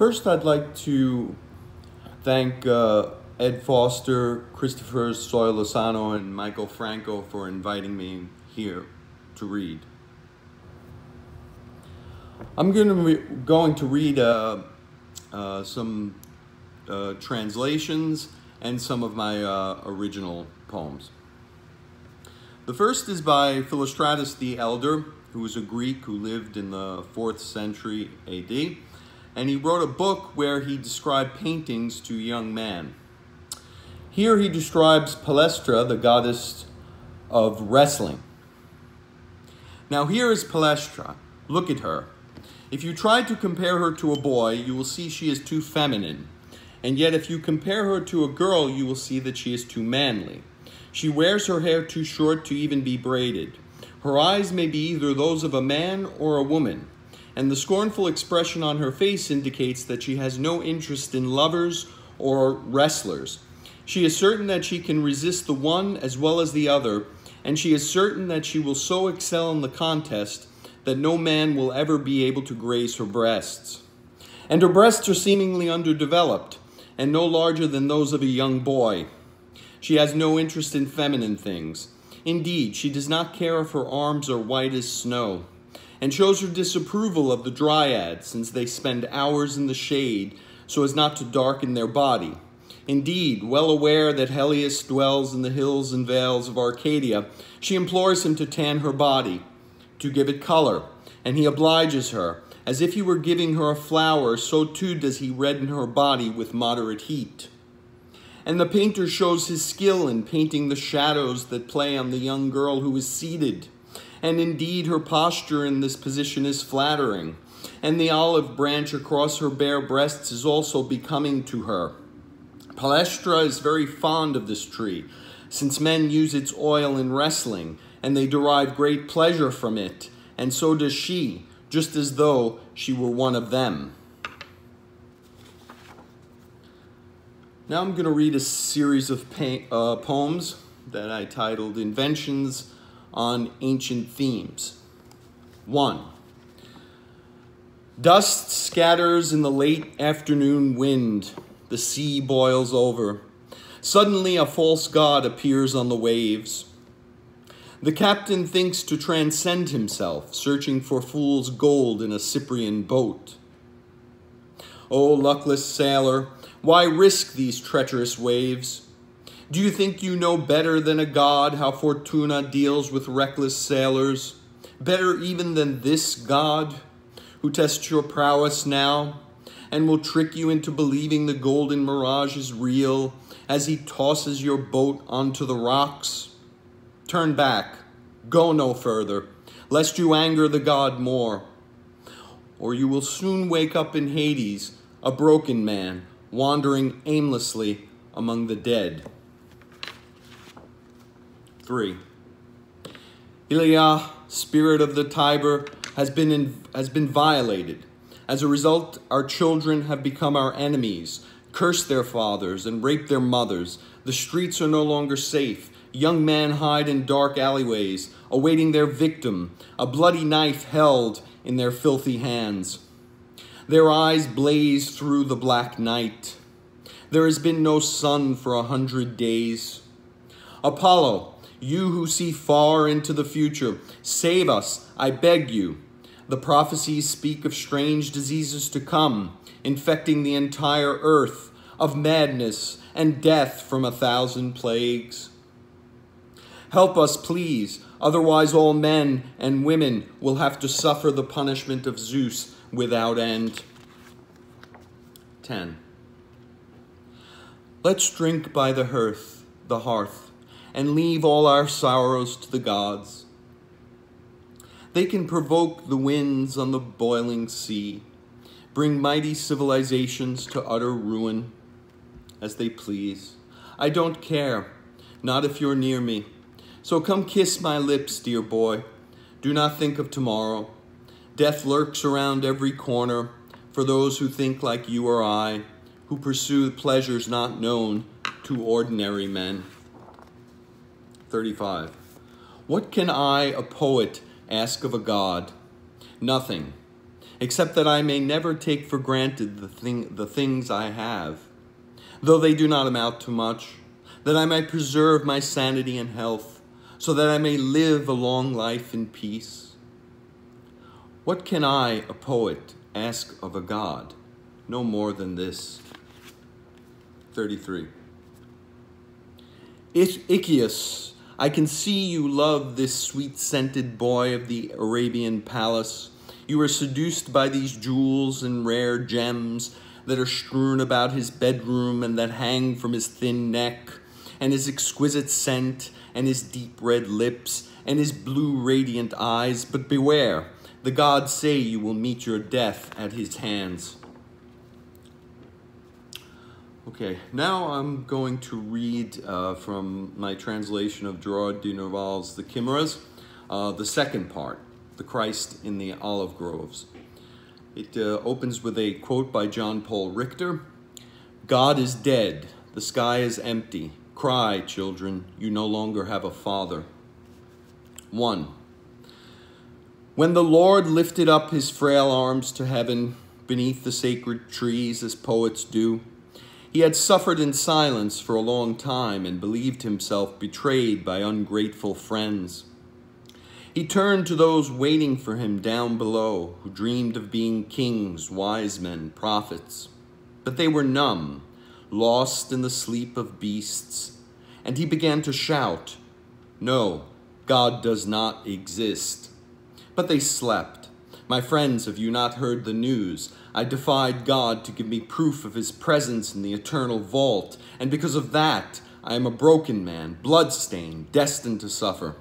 First, I'd like to thank uh, Ed Foster, Christopher Sawyer-Lauçanno, and Michael Franco for inviting me here to read. I'm going to, going to read uh, uh, some uh, translations and some of my uh, original poems. The first is by Philostratus the Elder, who was a Greek who lived in the 4th century AD, and he wrote a book where he described paintings to young men. Here he describes Palestra, the goddess of wrestling. Now here is Palestra. Look at her. If you try to compare her to a boy, you will see she is too feminine. And yet if you compare her to a girl, you will see that she is too manly. She wears her hair too short to even be braided. Her eyes may be either those of a man or a woman, and the scornful expression on her face indicates that she has no interest in lovers or wrestlers. She is certain that she can resist the one as well as the other, and she is certain that she will so excel in the contest that no man will ever be able to graze her breasts. And her breasts are seemingly underdeveloped, and no larger than those of a young boy. She has no interest in feminine things. Indeed, she does not care if her arms are white as snow, and shows her disapproval of the dryads, since they spend hours in the shade so as not to darken their body. Indeed, well aware that Helios dwells in the hills and vales of Arcadia, she implores him to tan her body, to give it color, and he obliges her. As if he were giving her a flower, so too does he redden her body with moderate heat. And the painter shows his skill in painting the shadows that play on the young girl who is seated. And indeed, her posture in this position is flattering, and the olive branch across her bare breasts is also becoming to her. Palestra is very fond of this tree, since men use its oil in wrestling, and they derive great pleasure from it, and so does she, just as though she were one of them. Now I'm going to read a series of uh, poems that I titled Inventions on Ancient Themes. 1. Dust scatters in the late afternoon wind. The sea boils over. Suddenly a false god appears on the waves. The captain thinks to transcend himself, searching for fool's gold in a Cyprian boat. O luckless sailor, why risk these treacherous waves? Do you think you know better than a god how Fortuna deals with reckless sailors? Better even than this god who tests your prowess now and will trick you into believing the golden mirage is real as he tosses your boat onto the rocks? Turn back, go no further, lest you anger the god more. Or you will soon wake up in Hades, a broken man, wandering aimlessly among the dead. 3. Ilia, spirit of the Tiber, has been, in, has been violated. As a result, our children have become our enemies, cursed their fathers, and raped their mothers. The streets are no longer safe. Young men hide in dark alleyways, awaiting their victim, a bloody knife held in their filthy hands. Their eyes blaze through the black night. There has been no sun for a hundred days. Apollo, you who see far into the future, save us, I beg you. The prophecies speak of strange diseases to come, infecting the entire earth, of madness and death from a thousand plagues. Help us, please, otherwise all men and women will have to suffer the punishment of Zeus without end. 10. Let's drink by the hearth, the hearth, and leave all our sorrows to the gods. They can provoke the winds on the boiling sea, bring mighty civilizations to utter ruin as they please. I don't care, not if you're near me. So come kiss my lips, dear boy. Do not think of tomorrow. Death lurks around every corner for those who think like you or I, who pursue pleasures not known to ordinary men. 35. What can I, a poet, ask of a god? Nothing. except that I may never take for granted the, thing, the things I have, though they do not amount to much, that I may preserve my sanity and health, so that I may live a long life in peace. What can I, a poet, ask of a god? No more than this. 33. Iccius, I can see you love this sweet scented boy of the Arabian palace. You are seduced by these jewels and rare gems that are strewn about his bedroom and that hang from his thin neck, and his exquisite scent, and his deep red lips, and his blue radiant eyes. But beware, the gods say you will meet your death at his hands. Okay, now I'm going to read uh, from my translation of Gerard de Nerval's The Chimeras, uh, the second part, The Christ in the Olive Groves. It uh, opens with a quote by John Paul Richter God is dead, the sky is empty. Cry, children, you no longer have a father. 1. When the Lord lifted up his frail arms to heaven beneath the sacred trees, as poets do, he had suffered in silence for a long time and believed himself betrayed by ungrateful friends. He turned to those waiting for him down below, who dreamed of being kings, wise men, prophets. But they were numb, lost in the sleep of beasts, and he began to shout, No, God does not exist. But they slept. My friends, have you not heard the news? I defied God to give me proof of his presence in the eternal vault, and because of that, I am a broken man, bloodstained, destined to suffer.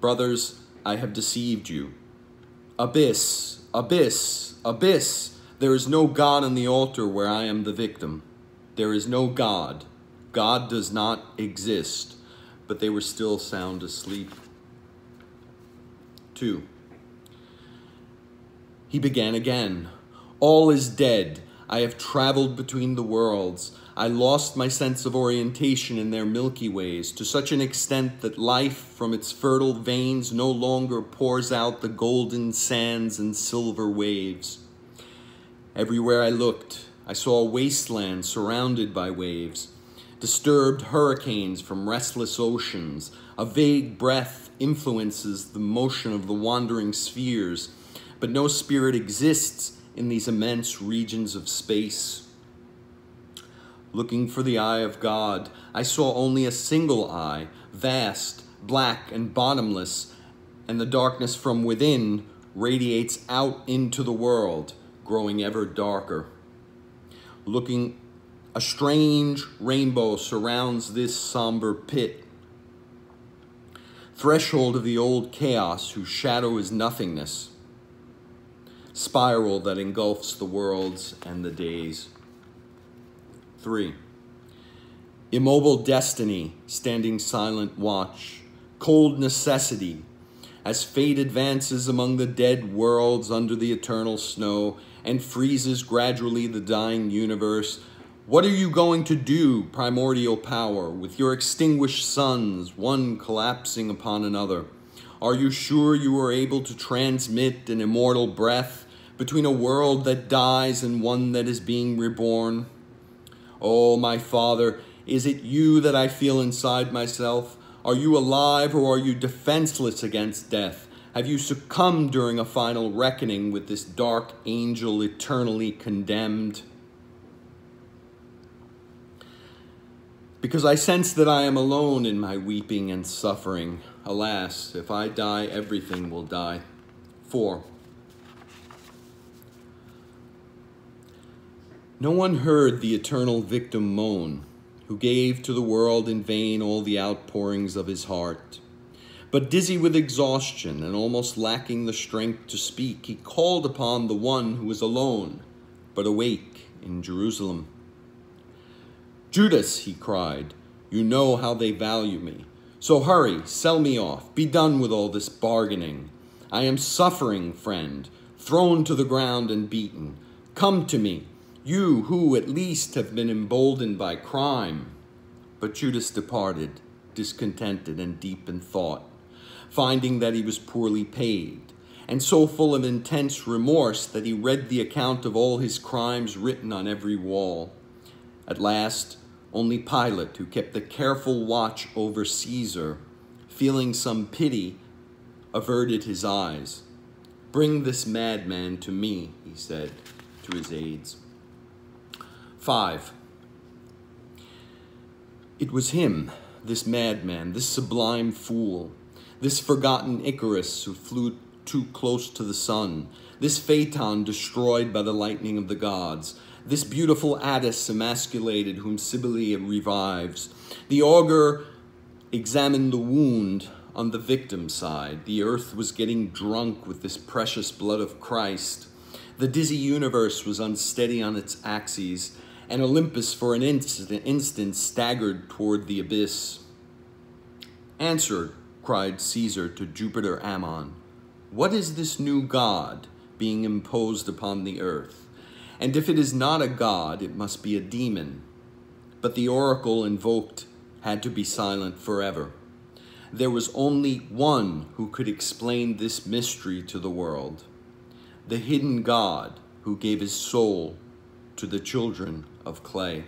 Brothers, I have deceived you. Abyss, abyss, abyss. There is no God on the altar where I am the victim. There is no God. God does not exist. But they were still sound asleep. 2. He began again. All is dead. I have traveled between the worlds. I lost my sense of orientation in their milky ways to such an extent that life from its fertile veins no longer pours out the golden sands and silver waves. Everywhere I looked, I saw a wasteland surrounded by waves, disturbed hurricanes from restless oceans. A vague breath influences the motion of the wandering spheres, but no spirit exists in these immense regions of space. Looking for the eye of God, I saw only a single eye, vast, black, and bottomless, and the darkness from within radiates out into the world, growing ever darker. Looking, a strange rainbow surrounds this somber pit. Threshold of the old chaos whose shadow is nothingness spiral that engulfs the worlds and the days. Three, immobile destiny, standing silent watch, cold necessity, as fate advances among the dead worlds under the eternal snow and freezes gradually the dying universe. What are you going to do, primordial power, with your extinguished suns, one collapsing upon another? Are you sure you are able to transmit an immortal breath between a world that dies and one that is being reborn? Oh, my Father, is it you that I feel inside myself? Are you alive or are you defenseless against death? Have you succumbed during a final reckoning with this dark angel eternally condemned? Because I sense that I am alone in my weeping and suffering. Alas, if I die, everything will die. 4. No one heard the eternal victim moan, who gave to the world in vain all the outpourings of his heart. But dizzy with exhaustion and almost lacking the strength to speak, he called upon the one who was alone, but awake in Jerusalem. Judas, he cried, you know how they value me. So hurry, sell me off, be done with all this bargaining. I am suffering, friend, thrown to the ground and beaten. Come to me, you who at least have been emboldened by crime. But Judas departed, discontented and deep in thought, finding that he was poorly paid, and so full of intense remorse that he read the account of all his crimes written on every wall. At last, only Pilate, who kept a careful watch over Caesar, feeling some pity, averted his eyes. Bring this madman to me, he said to his aides. 5. It was him, this madman, this sublime fool, this forgotten Icarus who flew too close to the sun, this Phaeton destroyed by the lightning of the gods, this beautiful Attis emasculated whom Cybele revives. The augur examined the wound on the victim side. The earth was getting drunk with this precious blood of Christ. The dizzy universe was unsteady on its axes, and Olympus for an instant, instant staggered toward the abyss. Answer, cried Caesar to Jupiter Ammon. What is this new god being imposed upon the earth? And if it is not a god, it must be a demon. But the oracle invoked had to be silent forever. There was only one who could explain this mystery to the world the hidden God who gave his soul to the children of clay.